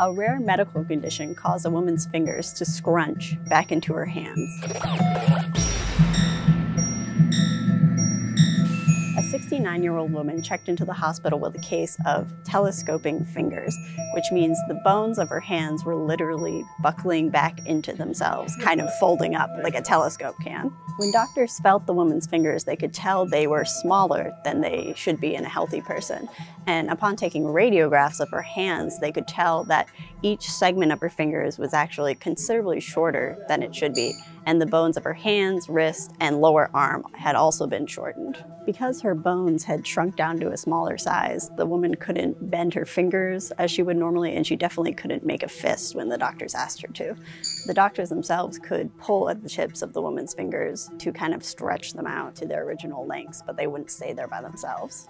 A rare medical condition caused a woman's fingers to scrunch back into her hands. A 69 year old woman checked into the hospital with a case of telescoping fingers, which means the bones of her hands were literally buckling back into themselves, kind of folding up like a telescope can. When doctors felt the woman's fingers, they could tell they were smaller than they should be in a healthy person. And upon taking radiographs of her hands, they could tell that each segment of her fingers was actually considerably shorter than it should be and the bones of her hands, wrist, and lower arm had also been shortened. Because her bones had shrunk down to a smaller size, the woman couldn't bend her fingers as she would normally, and she definitely couldn't make a fist when the doctors asked her to. The doctors themselves could pull at the tips of the woman's fingers to kind of stretch them out to their original lengths, but they wouldn't stay there by themselves.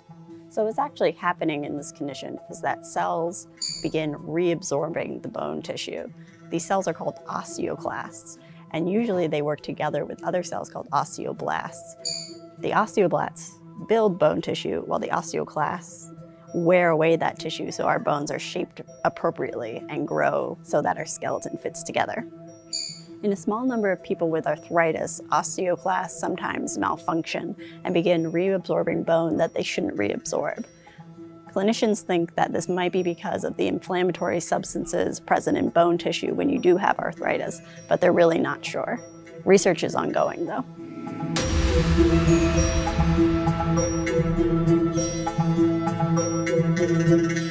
So what's actually happening in this condition is that cells begin reabsorbing the bone tissue. These cells are called osteoclasts, and usually they work together with other cells called osteoblasts. The osteoblasts build bone tissue while the osteoclasts wear away that tissue so our bones are shaped appropriately and grow so that our skeleton fits together. In a small number of people with arthritis, osteoclasts sometimes malfunction and begin reabsorbing bone that they shouldn't reabsorb. Clinicians think that this might be because of the inflammatory substances present in bone tissue when you do have arthritis, but they're really not sure. Research is ongoing though. Thank you.